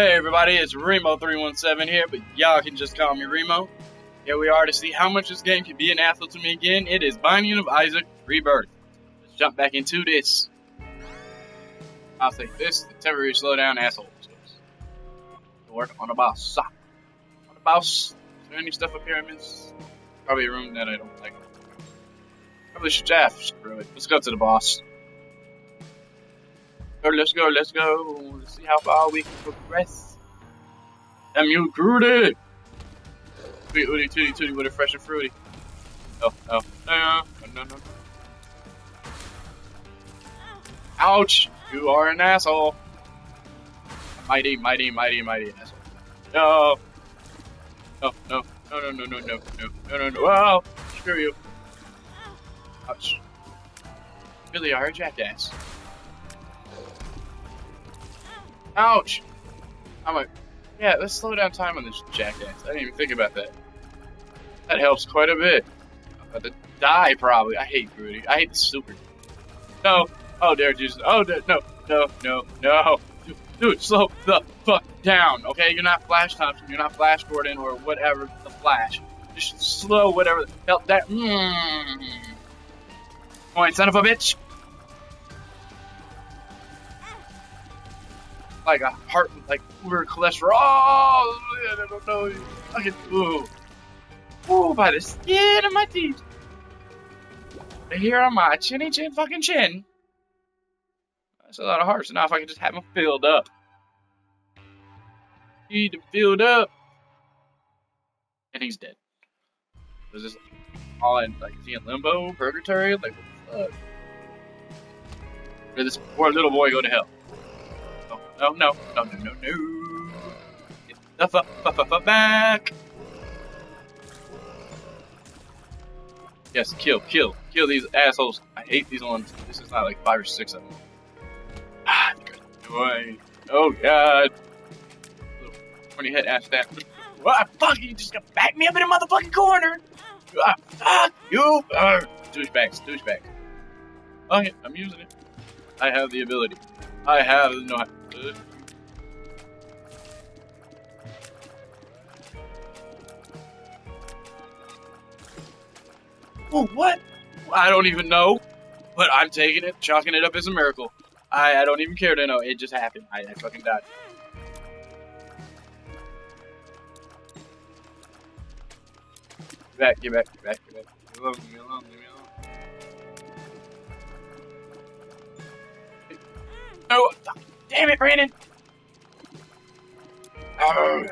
Hey everybody, it's Remo317 here, but y'all can just call me Remo. Here we are to see how much this game can be an asshole to me again. It is Binding of Isaac Rebirth. Let's jump back into this. I'll take this, the temporary slowdown asshole. Work on the boss. On the boss. Is there any stuff up here I missed? Probably a room that I don't like. Probably should have. Screw it. Let's go to the boss. Let's go, let's go. Let's see how far we can progress. Damn you, Gurdy! Sweet Udi Tooty Tooty with a fresh and fruity. Oh, oh, no, no, no. Ouch! You are an asshole. Mighty, mighty, mighty, mighty asshole. No! No, no, no, no, no, no, no, no, no, no, no. Wow! Screw you. Ouch. Really are a jackass. Ouch! I'm like, yeah, let's slow down time on this jackass. I didn't even think about that. That helps quite a bit. I'm about to die, probably. I hate Gurdy. I hate the super. No. Oh, there, Jesus. Oh, there, no, no, no, no. Dude, slow the fuck down, okay? You're not Flash Thompson. You're not Flash Gordon or whatever the Flash. Just slow whatever the hell that. Mm. Point, son of a bitch. Like a heart with like poor cholesterol. Oh, man, I don't know. Fucking ooh, ooh, by the skin of my teeth. Here on my chinny chin fucking chin. That's a lot of hearts. Now if I can just have them filled up. Need them filled up. And he's dead. Was this all in like is he in limbo, purgatory? Like what the fuck? Did this poor little boy go to hell? No, no, no, no, no, no. Get the fuck, fuck, fuck, fuck back. Yes, kill, kill, kill these assholes. I hate these ones. This is not like five or six of them. Ah, boy. Oh god. You hit ass that. Ah, fuck, you just gonna back me up in a motherfucking corner. Ah, fuck you. Ah, douchebags, douchebags. Okay, I'm using it. I have the ability. I have no good. Oh, what? I don't even know. But I'm taking it, chalking it up as a miracle. I, I don't even care to know. It just happened. I, I fucking died. Get back, get back, get back, get back. Leave me alone, leave me alone, leave me alone. No, damn it, Brandon! Oh.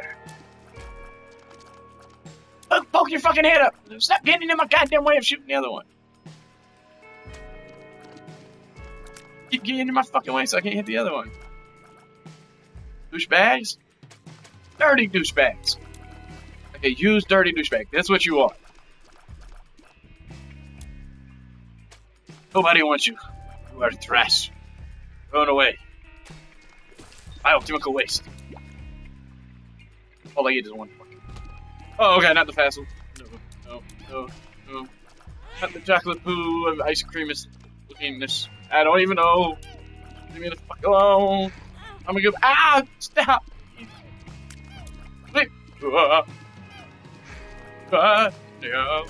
Poke, poke your fucking head up! Stop getting in my goddamn way of shooting the other one. Keep getting in my fucking way so I can't hit the other one. Douchebags? Dirty douchebags. Okay, use dirty douchebag. That's what you are. Nobody wants you. You are trash. Run away. Biochemical waste. All I eat is one. Oh, okay, not the fast one. No, no, no, no. Not the chocolate poo of ice cream is looking this. I don't even know. Leave me the fuck alone. I'm gonna go. Ah! Stop! Wait. Ah. Ah. No.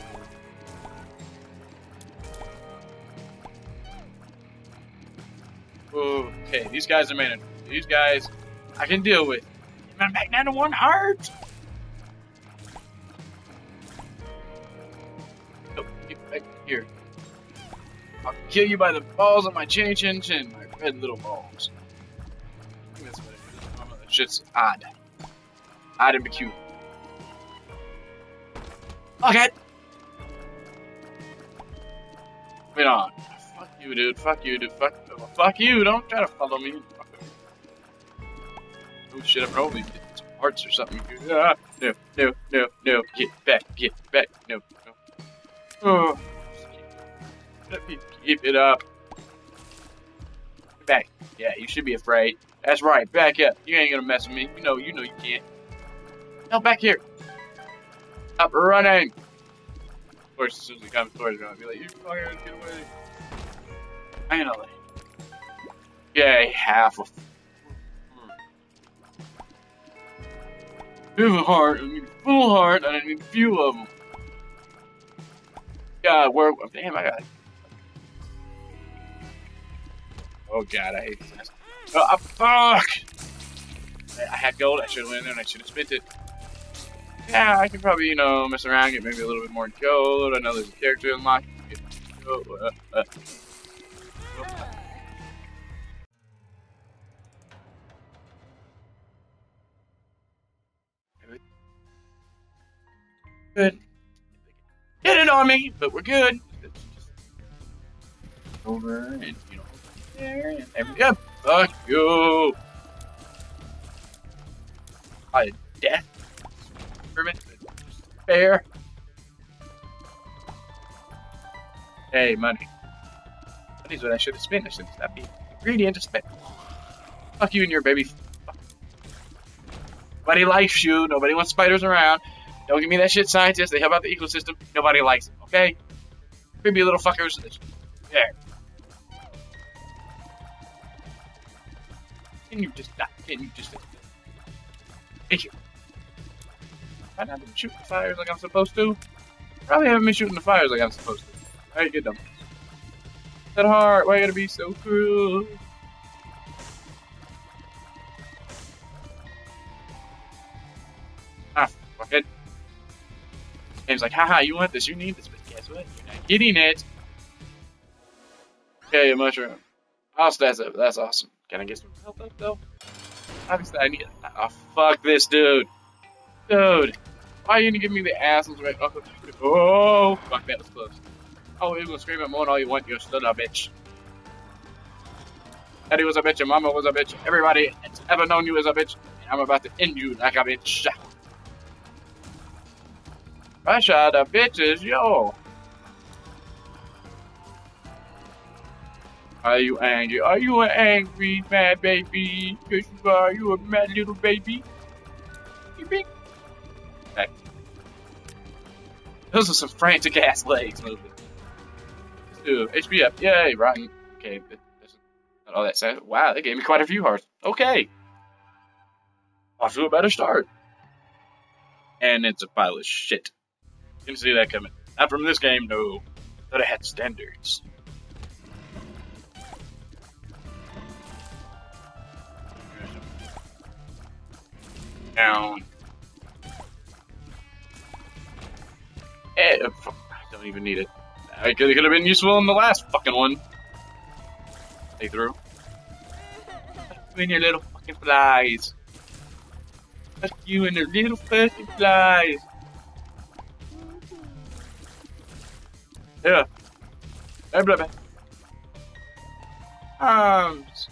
Okay, these guys are manageable. These guys I can deal with. I'm back down to one heart. Nope, get back here. I'll kill you by the balls of my chin chin chin, my red little balls. That's what it is. Shit's odd. Odd and peculiar. Okay. Wait on. Fuck you, dude. Fuck you, dude. Fuck, fuck you. Don't try to follow me. Oh shit, I'm probably get some parts or something. Ah, no, no, no, no. Get back, get back. No, no. Oh. Let me keep it up. Back. Yeah, you should be afraid. That's right. Back up. You ain't gonna mess with me. You know, you know you can't. No, back here. Stop running. Of course, as soon as he comes towards me, I'll be like, you fucking get away. Finally. Yay, half of Full heart. I need a full heart, and I need a few of them. God, where? Damn, I got. Oh God, I hate this. Oh, ah, fuck! I had gold. I should have went in there and I should have spent it. Yeah, I could probably, you know, mess around, get maybe a little bit more gold. I know there's a character unlocked. Oh, uh, uh. Good. Get it on me, but we're good. Over and you know there and there we go. Fuck you. I death. Experiment. Fair. Hey, money. Money's what I should have spent. I should have stopped being greedy and just. Fuck you and your baby. Nobody likes you. Nobody wants spiders around. Don't give me that shit, scientists. They help out the ecosystem. Nobody likes it, okay? Creepy little fuckers. There. Can you just not? Can you just? Thank you. I not been shooting the fires like I'm supposed to. Probably haven't been shooting the fires like I'm supposed to. Alright, get them. That heart, why you gotta be so cruel? Game's like, haha, you want this, you need this, but guess what? You're not getting it. Okay, a mushroom. Oh, I'll stats that's awesome. Can I get some health up though? Obviously I need Oh fuck this dude. Dude. Why are you gonna give me the assholes right off Oh fuck that was close. Oh you gonna scream at moan all you want, you stood a bitch. Daddy was a bitch, and mama was a bitch. Everybody that's ever known you as a bitch. And I'm about to end you like a bitch. Russia, the bitch is yo. Are you angry? Are you an angry mad baby? Yes, you are. You a mad little baby. Okay. Those are some frantic ass legs moving. Do HP up. Yay, right. Okay, that's not all that sad. Wow, they gave me quite a few hearts. Okay. Off to a better start. And it's a pile of shit. Can see that coming. Not from this game, no. But I had standards. down. Eh, I don't even need it. It could, have been useful in the last fucking one. Stay through. You and your little fucking flies. Fuck you and your little fucking flies. Yeah. Blah, blah, blah. Arms.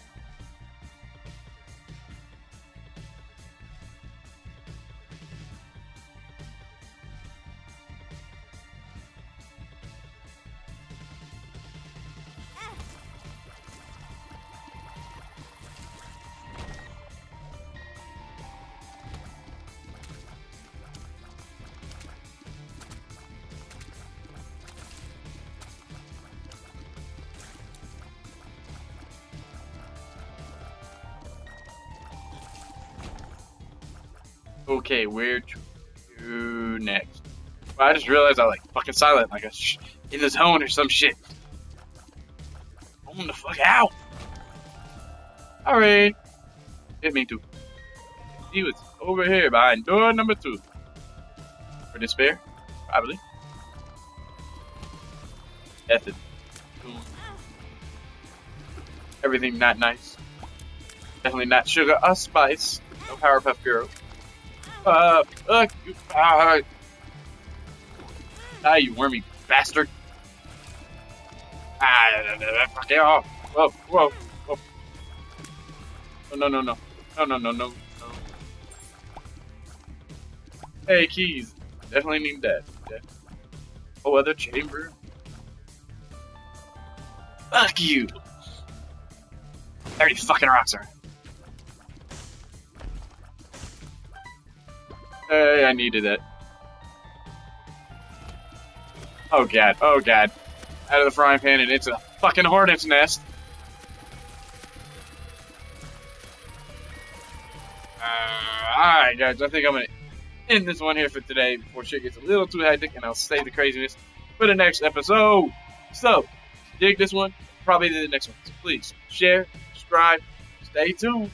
Okay, where to next? Well, I just realized I like fucking silent, like in the zone or some shit. I'm going the fuck out! Alright. Hit me too. He was over here behind door number two. For despair? Probably. Method. Everything not nice. Definitely not sugar or spice. No Powerpuff Girl. Uh, uh, uh, ah, you wormy bastard. Ah, it off. Whoa, whoa, whoa. Oh, no, no, no. No, no, no, no, no. Hey, keys. Definitely need that. Yeah. Oh, other chamber. Fuck you. 30 fucking rocks are. Hey, I needed it. Oh god, oh god. Out of the frying pan and it's a fucking hornet's nest. Uh, alright guys, I think I'm gonna end this one here for today before shit gets a little too hectic, and I'll save the craziness for the next episode. So, dig this one, probably the next one. So please share, subscribe, stay tuned.